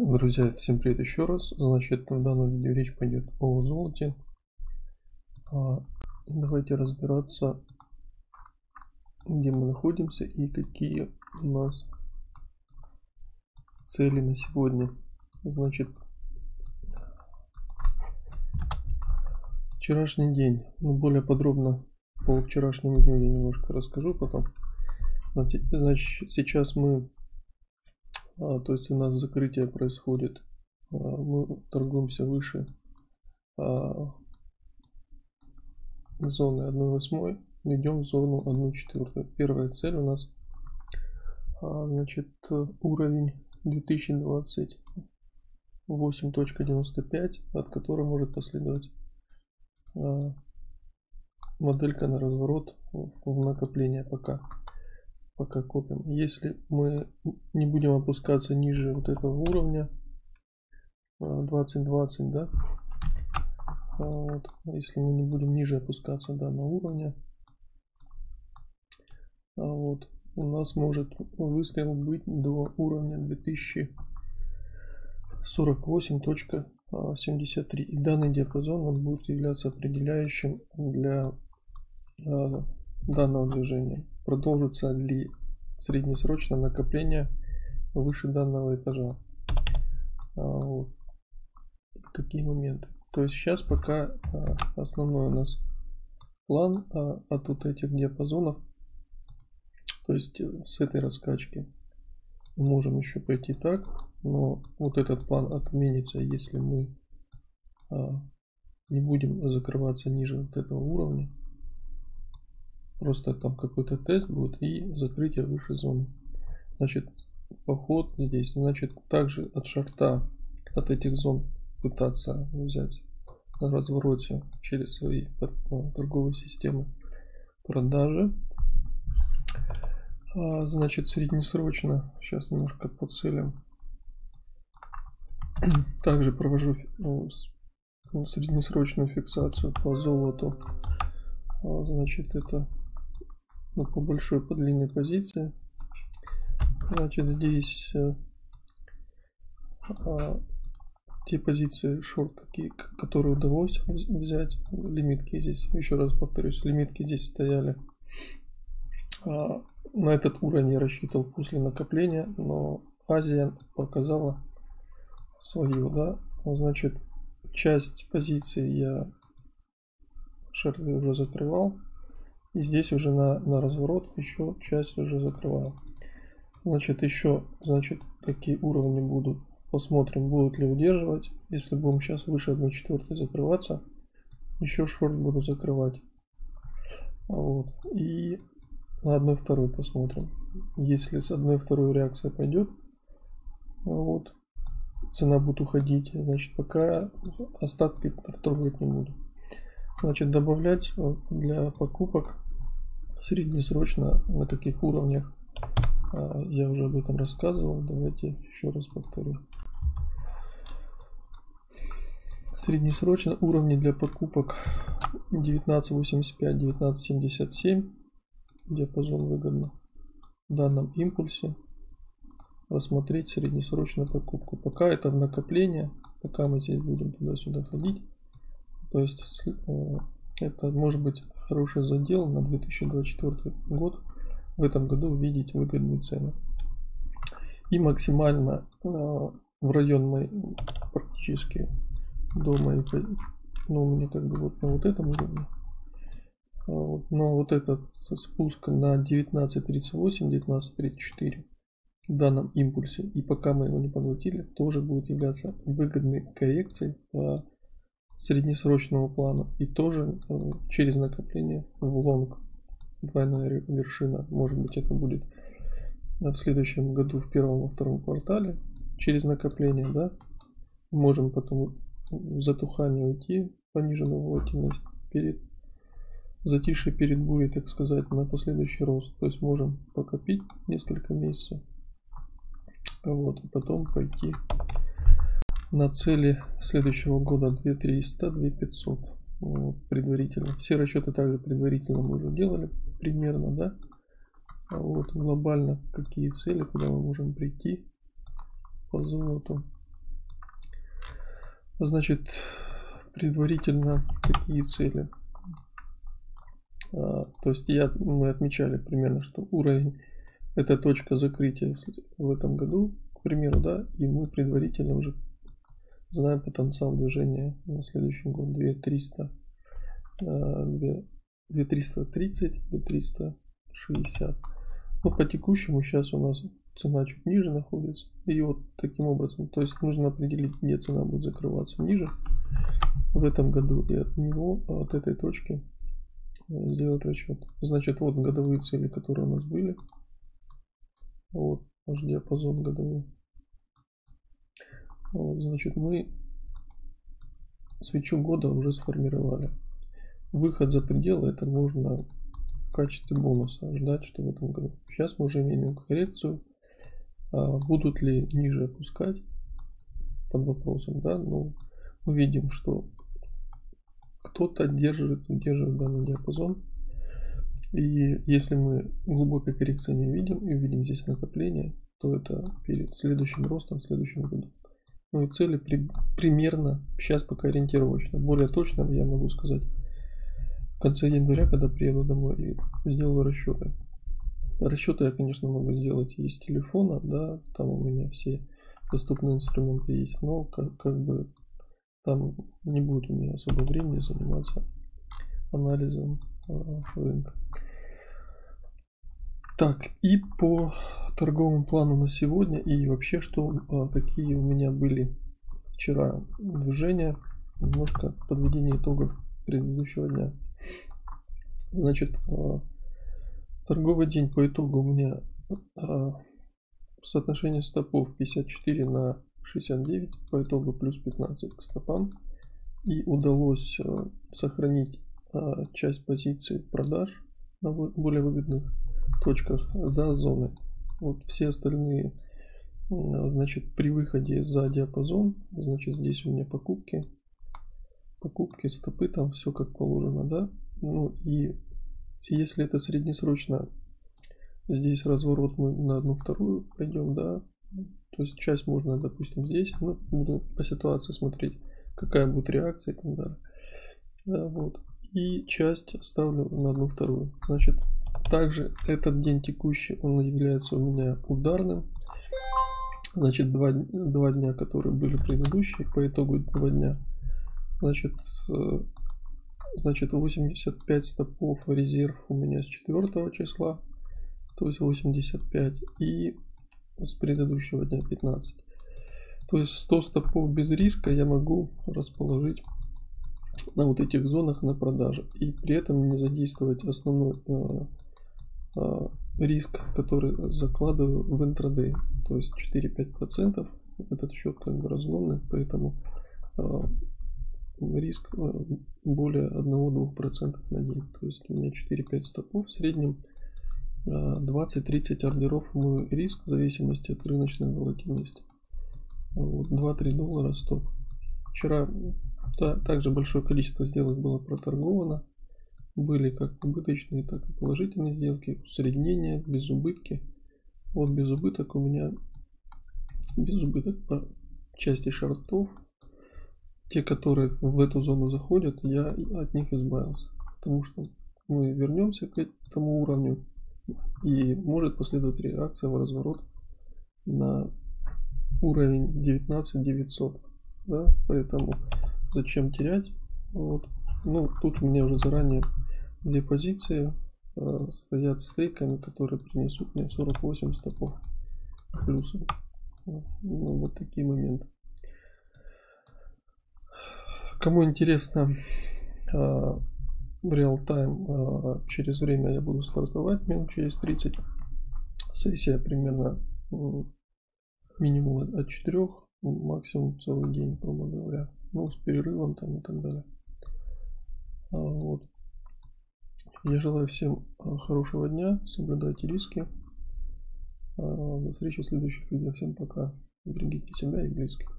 Друзья, всем привет еще раз. Значит, в данном видео речь пойдет о золоте. А, давайте разбираться, где мы находимся и какие у нас цели на сегодня. Значит, вчерашний день. Ну, более подробно по вчерашнему дню я немножко расскажу потом. Значит, сейчас мы то есть у нас закрытие происходит, а, мы торгуемся выше а, зоны 1.8, идем в зону 1.4. Первая цель у нас значит уровень 2028.95, от которой может последовать моделька на разворот в накопление пока пока копим. Если мы не будем опускаться ниже вот этого уровня 2020, а, да, а, вот, если мы не будем ниже опускаться данного уровня, а, вот, у нас может выстрел быть до уровня 2048.73. И данный диапазон он будет являться определяющим для данного движения продолжится ли среднесрочное накопление выше данного этажа. А, вот. Такие моменты. То есть сейчас пока а, основной у нас план а, от вот этих диапазонов. То есть э, с этой раскачки можем еще пойти так, но вот этот план отменится, если мы не будем закрываться ниже вот этого уровня. Просто там какой-то тест будет и закрытие выше зоны. Значит, поход здесь. Значит, также от шарта, от этих зон пытаться взять на развороте через свои э, торговые системы продажи. А, значит, среднесрочно, сейчас немножко по целям. Также провожу ну, среднесрочную фиксацию по золоту. А, значит, это ну, по большой, по длинной позиции. Значит, здесь э, а, те позиции шорт, какие, которые удалось взять, лимитки здесь, еще раз повторюсь, лимитки здесь стояли. А, на этот уровень я рассчитывал после накопления, но Азия показала свою, да, значит, часть позиции я шорты уже закрывал, и здесь уже на, на разворот еще часть уже закрываю. Значит, еще, значит, какие уровни будут. Посмотрим, будут ли удерживать. Если будем сейчас выше 1 четвертой закрываться, еще шорт буду закрывать. Вот. И на 1 второй посмотрим. Если с 1 второй реакция пойдет, вот, цена будет уходить. Значит, пока остатки торговать не буду. Значит, добавлять для покупок среднесрочно на каких уровнях а, я уже об этом рассказывал. Давайте еще раз повторю. Среднесрочно уровни для покупок 19.85-19.77. Диапазон выгодно. В данном импульсе рассмотреть среднесрочную покупку. Пока это в накопление, пока мы здесь будем туда-сюда ходить. То есть э, это может быть хороший задел на 2024 год. В этом году увидеть выгодные цены. И максимально э, в район моей практически до моей, ну у меня как бы вот на вот этом уровне. А но вот этот спуск на 19.38, 19.34 в данном импульсе, и пока мы его не поглотили, тоже будет являться выгодной коррекцией по среднесрочного плана и тоже э, через накопление в лонг двойная вершина. Может быть это будет в следующем году в первом во втором квартале через накопление да. Можем потом в затухание уйти пониженную волатильность перед затишье перед бурей так сказать на последующий рост. То есть можем покопить несколько месяцев вот и потом пойти на цели следующего года 2300, 2500 вот, предварительно. Все расчеты также предварительно мы уже делали примерно, да. А вот глобально какие цели, куда мы можем прийти по золоту. Значит, предварительно такие цели. А, то есть я, мы отмечали примерно, что уровень это точка закрытия в этом году, к примеру, да, и мы предварительно уже знаем потенциал движения на следующий год 2300, 2330, 2360. Но по текущему сейчас у нас цена чуть ниже находится. И вот таким образом, то есть нужно определить, где цена будет закрываться ниже в этом году и от него, от этой точки э, сделать расчет. Значит, вот годовые цели, которые у нас были. Вот наш диапазон годовой. Вот, значит, мы свечу года уже сформировали. Выход за пределы это можно в качестве бонуса ждать, что в этом году. Сейчас мы уже имеем коррекцию. А будут ли ниже опускать под вопросом, да, ну, мы видим, что кто-то держит, держит данный диапазон. И если мы глубокой коррекции не увидим и увидим здесь накопление, то это перед следующим ростом в следующем году. Ну и цели при, примерно сейчас пока ориентировочно. Более точно я могу сказать в конце января, когда приеду домой и сделаю расчеты. Расчеты я, конечно, могу сделать и с телефона, да, там у меня все доступные инструменты есть, но как, как бы там не будет у меня особо времени заниматься анализом э, рынка. Так, и по торговому плану на сегодня и вообще, что э, какие у меня были вчера движения, немножко подведение итогов предыдущего дня. Значит, э, торговый день по итогу у меня э, соотношение стопов 54 на 69, по итогу плюс 15 к стопам. И удалось сохранить часть позиций продаж на более выгодных точках за зоны. Вот все остальные, значит, при выходе за диапазон, значит, здесь у меня покупки, покупки, стопы, там все как положено, да. Ну и если это среднесрочно, здесь разворот мы на одну вторую пойдем, да. То есть часть можно, допустим, здесь, ну, буду по ситуации смотреть, какая будет реакция и так далее. Да, вот. И часть ставлю на одну вторую. Значит, также этот день текущий, он является у меня ударным. Значит, два, два дня, которые были предыдущие, по итогу два дня. Значит, э, Значит, 85 стопов резерв у меня с 4 числа, то есть 85, и с предыдущего дня 15. То есть 100 стопов без риска я могу расположить на вот этих зонах на продаже. И при этом не задействовать основной э, риск, который закладываю в интрадей. То есть 4-5% этот счет как бы разгонный, поэтому э, риск э, более 1-2% на день. То есть у меня 4-5 стопов в среднем 20-30 э, ордеров мой риск в зависимости от рыночной волатильности. Вот 2-3 доллара стоп. Вчера да, также большое количество сделок было проторговано. Были как убыточные, так и положительные сделки. Усреднение, без убытки. Вот без убыток у меня без убыток по части шартов те, которые в эту зону заходят, я от них избавился. Потому что мы вернемся к этому уровню и может последовать реакция в разворот на уровень 19 900. Да? Поэтому зачем терять? Вот. Ну, тут меня уже заранее две позиции э, стоят с стейками, которые принесут мне 48 стопов плюсом. Ну, вот такие моменты. Кому интересно а, в реал-тайм а, через время я буду стартовать минут через 30. Сессия примерно минимум от 4, максимум целый день, грубо говоря. Ну, с перерывом там и так далее. А, вот. Я желаю всем хорошего дня, соблюдайте риски. До встречи в следующих видео. Всем пока. Берегите себя и близких.